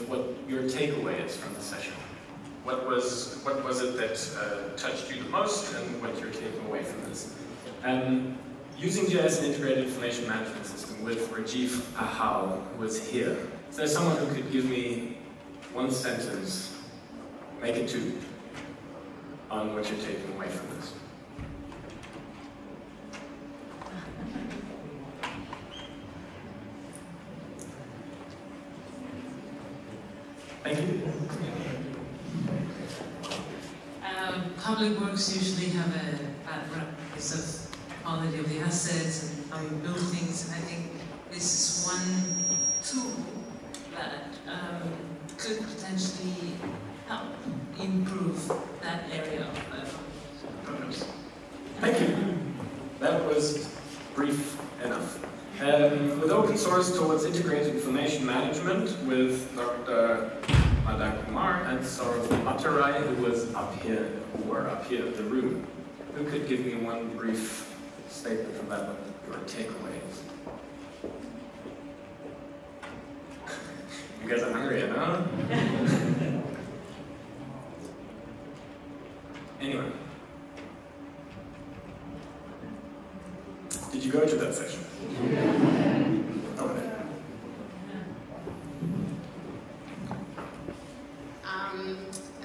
what your takeaway is from the session. What was, what was it that uh, touched you the most and what you're taking away from this? Um, using GIS and integrated information management system with Rajiv Ahal, is here. Is there someone who could give me one sentence, make it two, on what you're taking away from this? Thank you. Um, public works usually have a bad rep because of quality of the assets and how you build things. I think this is one tool that um, could potentially help improve that area of uh. Thank you. That was brief enough. Um, with open source towards integrated information management with Dr. Madan Kumar and Saurav Matarai, who was up here, who were up here in the room. Who could give me one brief statement from that one, your takeaways? You guys are hungry, huh? anyway. Did you go to that session? Okay. Um,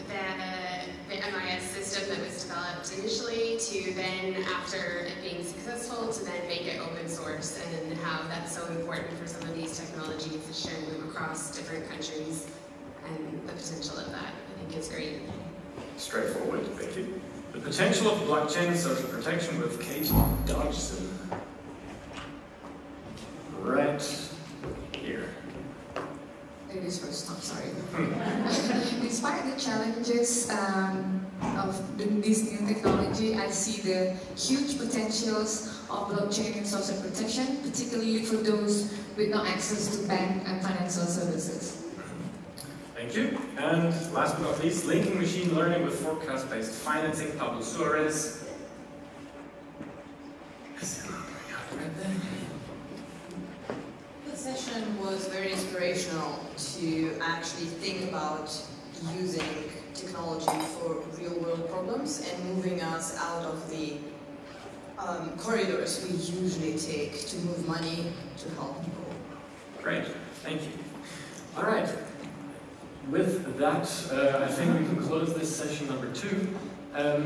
the, the MIS system that was developed initially to then, after it being successful, to then make it open source and how that's so important for some of these technologies to sharing them across different countries and the potential of that, I think is great. Straightforward, thank you. The potential of blockchain and social protection with Kate. Right here. Ladies first, sorry. Despite the challenges um, of the, this new technology, I see the huge potentials of blockchain and social protection, particularly for those with no access to bank and financial services. Thank you. And last but not least, linking machine learning with forecast-based financing, Pablo Suarez. Session was very inspirational to actually think about using technology for real-world problems and moving us out of the um, corridors we usually take to move money to help people. Great, thank you. All right. With that, uh, I think we can close this session number two. Um,